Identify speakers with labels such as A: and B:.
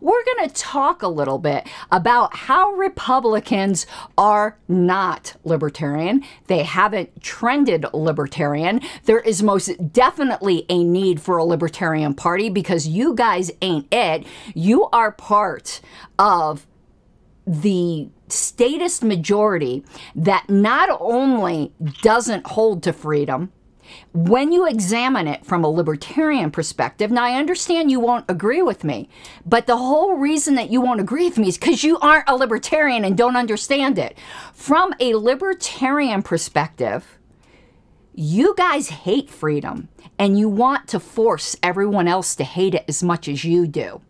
A: we're going to talk a little bit about how Republicans are not libertarian. They haven't trended libertarian. There is most definitely a need for a libertarian party because you guys ain't it. You are part of the statist majority that not only doesn't hold to freedom, when you examine it from a libertarian perspective, now I understand you won't agree with me, but the whole reason that you won't agree with me is because you aren't a libertarian and don't understand it. From a libertarian perspective, you guys hate freedom and you want to force everyone else to hate it as much as you do.